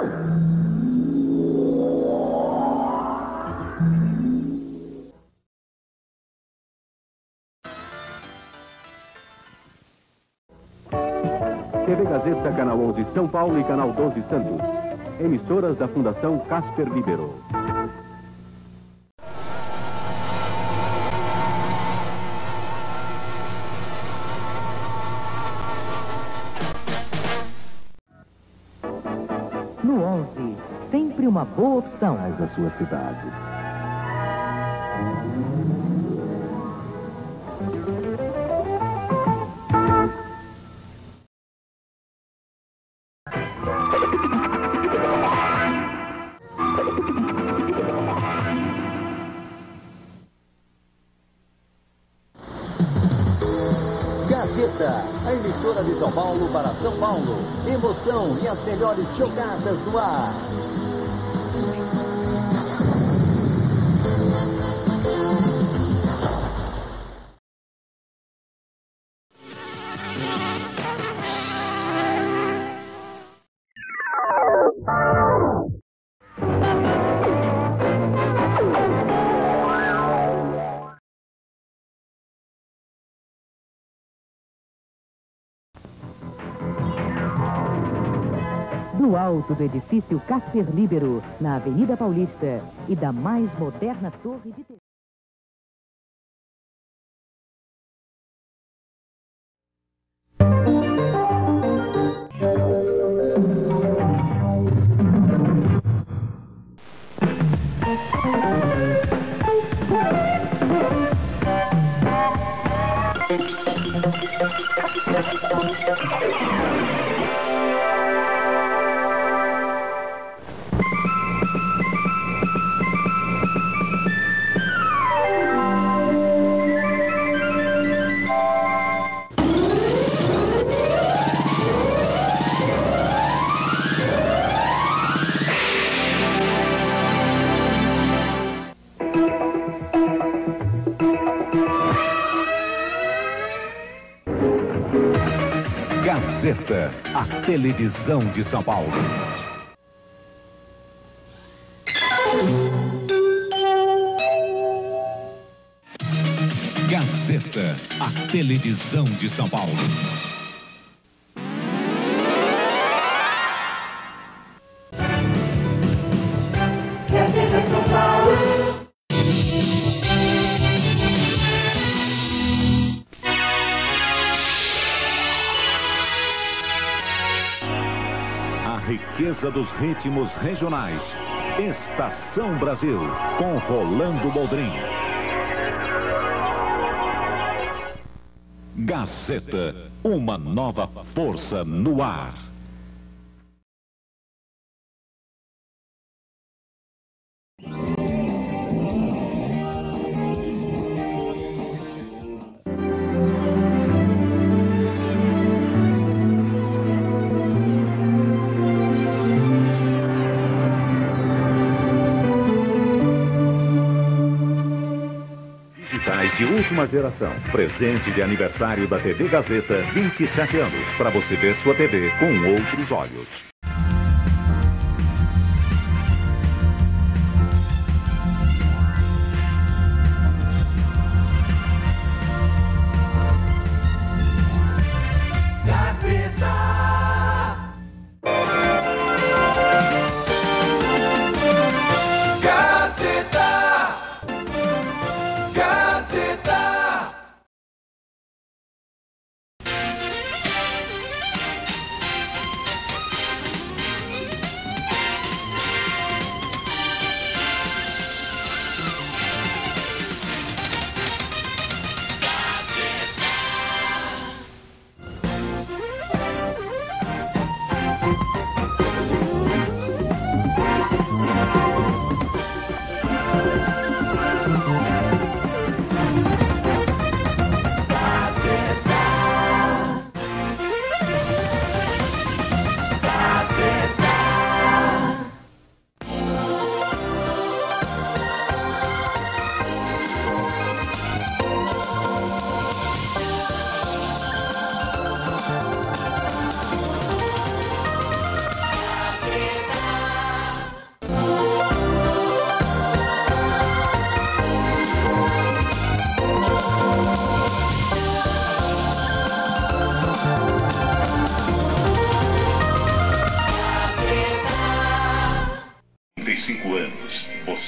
TV Gazeta, Canal 11 São Paulo e Canal 12 Santos. Emissoras da Fundação Casper Libero. Uma boa opção. Mais a sua cidade. Gazeta, a emissora de São Paulo para São Paulo. Emoção e as melhores jogadas no ar. Do alto do edifício Casper Libero, na Avenida Paulista, e da mais moderna torre de... TV. A televisão de São Paulo. Gazeta, a televisão de São Paulo. Riqueza dos ritmos regionais. Estação Brasil, com Rolando Boldrin. Gazeta, uma nova força no ar. Última geração. Presente de aniversário da TV Gazeta, 27 anos. Para você ver sua TV com outros olhos.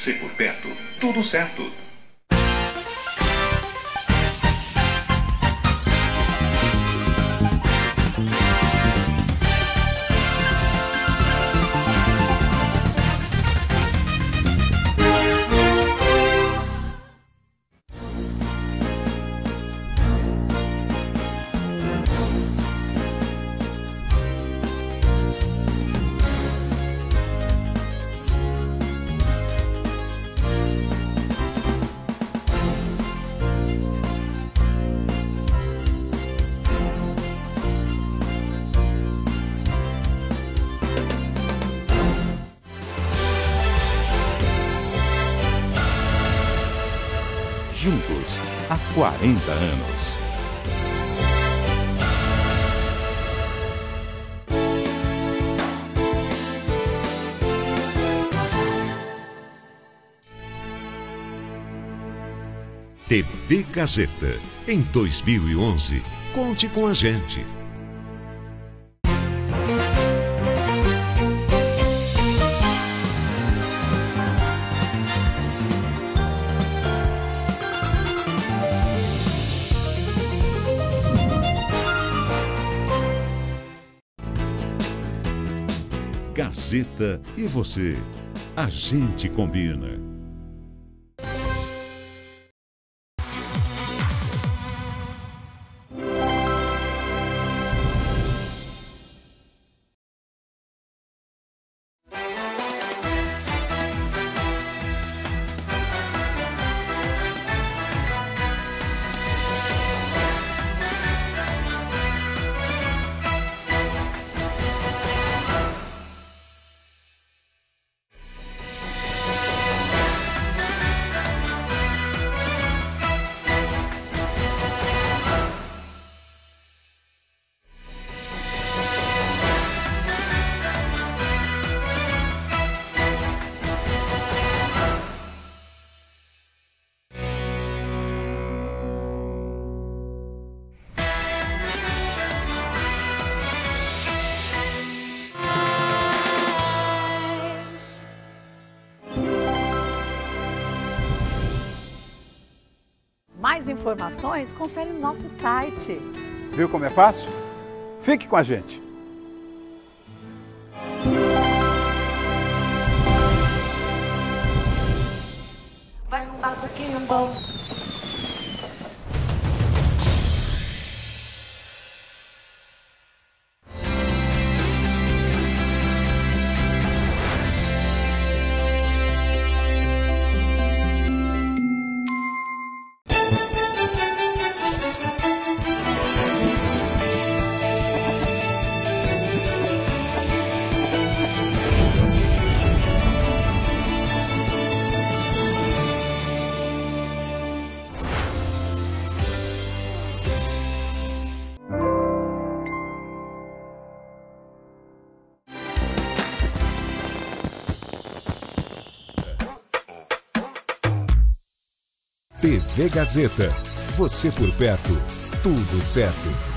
você por perto. Tudo certo. Juntos há 40 anos. TV Gazeta. Em 2011, conte com a gente. Gazeta e você. A gente combina. Informações, confere no nosso site. Viu como é fácil? Fique com a gente. Vai um TV Gazeta. Você por perto. Tudo certo.